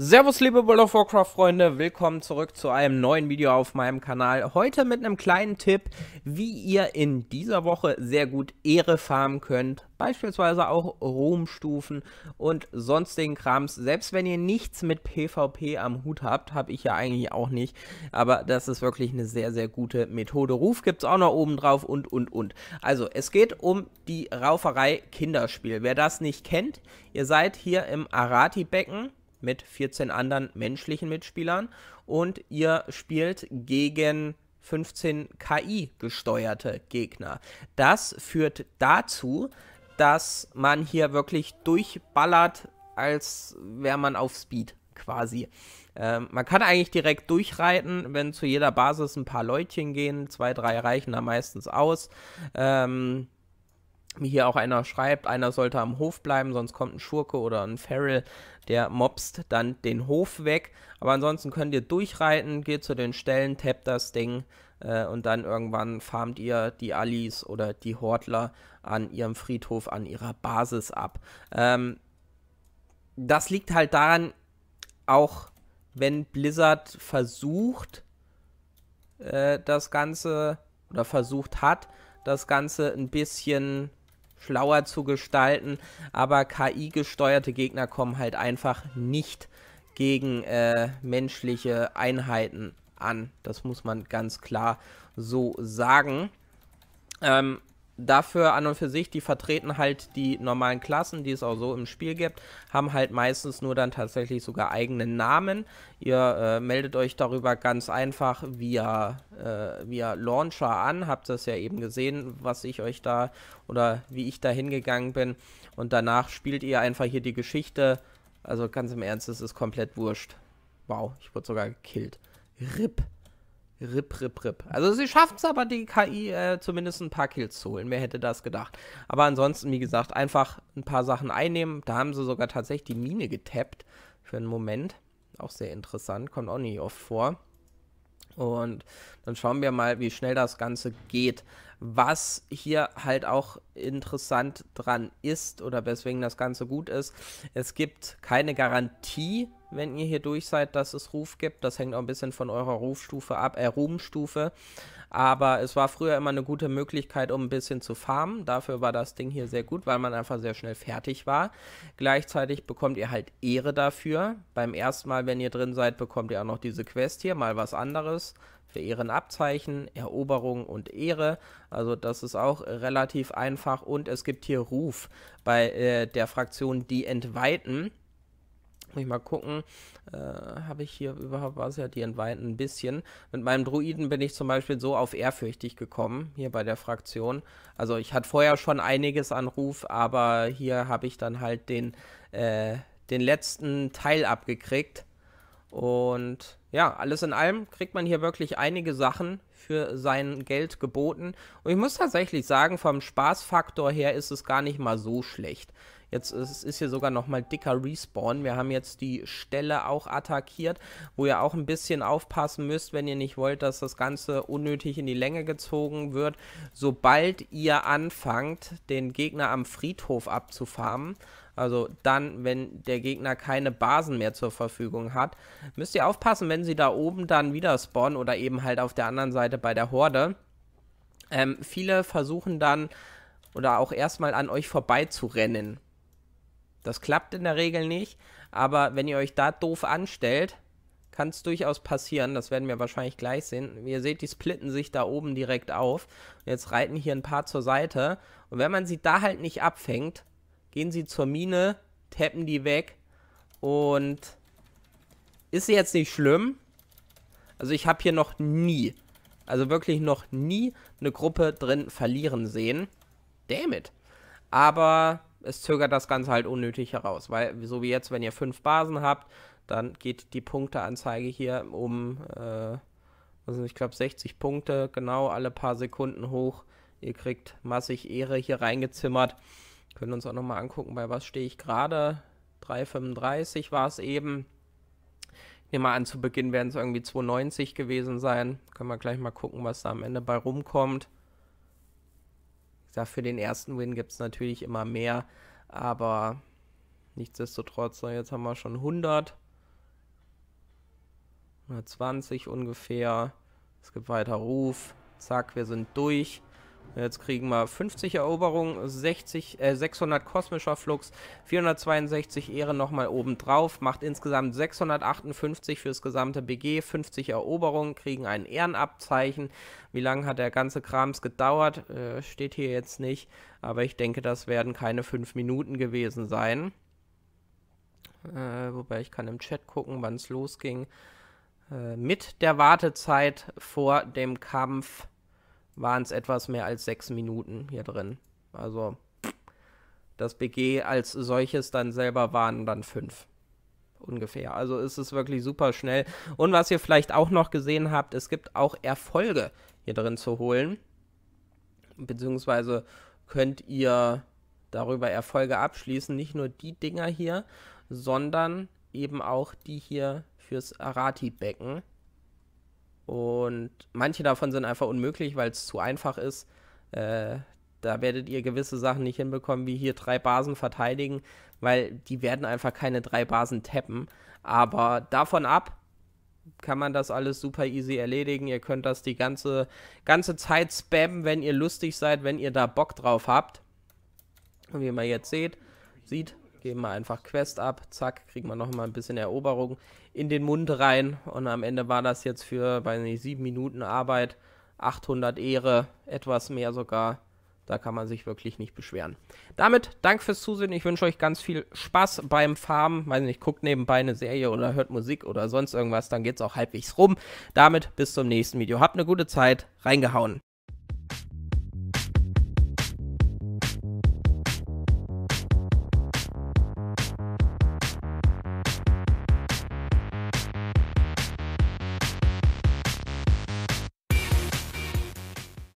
Servus liebe World of Warcraft Freunde, willkommen zurück zu einem neuen Video auf meinem Kanal. Heute mit einem kleinen Tipp, wie ihr in dieser Woche sehr gut Ehre farmen könnt. Beispielsweise auch Ruhmstufen und sonstigen Krams. Selbst wenn ihr nichts mit PvP am Hut habt, habe ich ja eigentlich auch nicht. Aber das ist wirklich eine sehr, sehr gute Methode. Ruf gibt es auch noch oben drauf und, und, und. Also es geht um die Rauferei Kinderspiel. Wer das nicht kennt, ihr seid hier im Arati-Becken mit 14 anderen menschlichen Mitspielern und ihr spielt gegen 15 KI-gesteuerte Gegner. Das führt dazu, dass man hier wirklich durchballert, als wäre man auf Speed quasi. Ähm, man kann eigentlich direkt durchreiten, wenn zu jeder Basis ein paar Leutchen gehen. Zwei, drei reichen da meistens aus. Ähm, wie hier auch einer schreibt, einer sollte am Hof bleiben, sonst kommt ein Schurke oder ein Feral, der mobst dann den Hof weg. Aber ansonsten könnt ihr durchreiten, geht zu den Stellen, tappt das Ding äh, und dann irgendwann farmt ihr die Allis oder die Hortler an ihrem Friedhof, an ihrer Basis ab. Ähm, das liegt halt daran, auch wenn Blizzard versucht, äh, das Ganze oder versucht hat, das Ganze ein bisschen schlauer zu gestalten, aber KI-gesteuerte Gegner kommen halt einfach nicht gegen äh, menschliche Einheiten an. Das muss man ganz klar so sagen. Ähm, dafür an und für sich, die vertreten halt die normalen Klassen, die es auch so im Spiel gibt, haben halt meistens nur dann tatsächlich sogar eigene Namen. Ihr äh, meldet euch darüber ganz einfach via, äh, via Launcher an, habt das ja eben gesehen, was ich euch da oder wie ich da hingegangen bin. Und danach spielt ihr einfach hier die Geschichte. Also ganz im Ernst, es ist komplett wurscht. Wow, ich wurde sogar gekillt. RIP. Rip, rip, rip. Also sie schafft es aber, die KI äh, zumindest ein paar Kills zu holen. Wer hätte das gedacht? Aber ansonsten, wie gesagt, einfach ein paar Sachen einnehmen. Da haben sie sogar tatsächlich die Mine getappt für einen Moment. Auch sehr interessant, kommt auch nicht oft vor. Und dann schauen wir mal, wie schnell das Ganze geht. Was hier halt auch interessant dran ist oder weswegen das Ganze gut ist, es gibt keine Garantie, wenn ihr hier durch seid, dass es Ruf gibt. Das hängt auch ein bisschen von eurer Rufstufe ab, äh, Ruhmstufe. Aber es war früher immer eine gute Möglichkeit, um ein bisschen zu farmen. Dafür war das Ding hier sehr gut, weil man einfach sehr schnell fertig war. Gleichzeitig bekommt ihr halt Ehre dafür. Beim ersten Mal, wenn ihr drin seid, bekommt ihr auch noch diese Quest hier, mal was anderes. Für Ehrenabzeichen, Eroberung und Ehre. Also das ist auch relativ einfach. Und es gibt hier Ruf bei äh, der Fraktion Die Entweihten. Muss ich mal gucken, äh, habe ich hier überhaupt was? Ja, die entweihten ein bisschen. Mit meinem Druiden bin ich zum Beispiel so auf ehrfürchtig gekommen, hier bei der Fraktion. Also ich hatte vorher schon einiges an Ruf, aber hier habe ich dann halt den, äh, den letzten Teil abgekriegt. Und ja, alles in allem kriegt man hier wirklich einige Sachen für sein Geld geboten. Und ich muss tatsächlich sagen, vom Spaßfaktor her ist es gar nicht mal so schlecht. Jetzt ist, ist hier sogar nochmal dicker Respawn. Wir haben jetzt die Stelle auch attackiert, wo ihr auch ein bisschen aufpassen müsst, wenn ihr nicht wollt, dass das Ganze unnötig in die Länge gezogen wird. Sobald ihr anfangt, den Gegner am Friedhof abzufarmen, also dann, wenn der Gegner keine Basen mehr zur Verfügung hat, müsst ihr aufpassen, wenn sie da oben dann wieder spawnen oder eben halt auf der anderen Seite bei der Horde. Ähm, viele versuchen dann oder auch erstmal an euch vorbei zu rennen. Das klappt in der Regel nicht, aber wenn ihr euch da doof anstellt, kann es durchaus passieren. Das werden wir wahrscheinlich gleich sehen. Ihr seht, die splitten sich da oben direkt auf. Jetzt reiten hier ein paar zur Seite. Und wenn man sie da halt nicht abfängt, gehen sie zur Mine, tappen die weg und ist sie jetzt nicht schlimm. Also ich habe hier noch nie, also wirklich noch nie eine Gruppe drin verlieren sehen. Damn it. Aber es zögert das Ganze halt unnötig heraus, weil so wie jetzt, wenn ihr fünf Basen habt, dann geht die Punkteanzeige hier um, äh, also ich glaube 60 Punkte genau alle paar Sekunden hoch. Ihr kriegt massig Ehre hier reingezimmert. Können uns auch nochmal angucken, bei was stehe ich gerade. 3,35 war es eben. Ich nehme mal an, zu Beginn werden es irgendwie 2,90 gewesen sein. Können wir gleich mal gucken, was da am Ende bei rumkommt sage, für den ersten Win gibt es natürlich immer mehr, aber nichtsdestotrotz, jetzt haben wir schon 100. 120 ungefähr. Es gibt weiter Ruf. Zack, wir sind durch. Jetzt kriegen wir 50 Eroberungen, 60, äh, 600 kosmischer Flux, 462 Ehre nochmal oben drauf, macht insgesamt 658 fürs gesamte BG, 50 Eroberungen, kriegen ein Ehrenabzeichen. Wie lange hat der ganze Krams gedauert, äh, steht hier jetzt nicht, aber ich denke, das werden keine 5 Minuten gewesen sein. Äh, wobei ich kann im Chat gucken, wann es losging. Äh, mit der Wartezeit vor dem Kampf waren es etwas mehr als sechs Minuten hier drin. Also das BG als solches dann selber waren dann fünf. Ungefähr. Also ist es wirklich super schnell. Und was ihr vielleicht auch noch gesehen habt, es gibt auch Erfolge hier drin zu holen. Beziehungsweise könnt ihr darüber Erfolge abschließen. Nicht nur die Dinger hier, sondern eben auch die hier fürs Arati-Becken. Und manche davon sind einfach unmöglich, weil es zu einfach ist. Äh, da werdet ihr gewisse Sachen nicht hinbekommen, wie hier drei Basen verteidigen, weil die werden einfach keine drei Basen tappen. Aber davon ab kann man das alles super easy erledigen. Ihr könnt das die ganze, ganze Zeit spammen, wenn ihr lustig seid, wenn ihr da Bock drauf habt. Und wie man jetzt seht, sieht, Geben wir einfach Quest ab, zack, kriegen wir nochmal ein bisschen Eroberung in den Mund rein. Und am Ende war das jetzt für, weiß nicht, sieben Minuten Arbeit, 800 Ehre, etwas mehr sogar. Da kann man sich wirklich nicht beschweren. Damit, danke fürs Zusehen. Ich wünsche euch ganz viel Spaß beim Farmen. Weiß nicht, guckt nebenbei eine Serie oder hört Musik oder sonst irgendwas, dann geht es auch halbwegs rum. Damit bis zum nächsten Video. Habt eine gute Zeit. Reingehauen.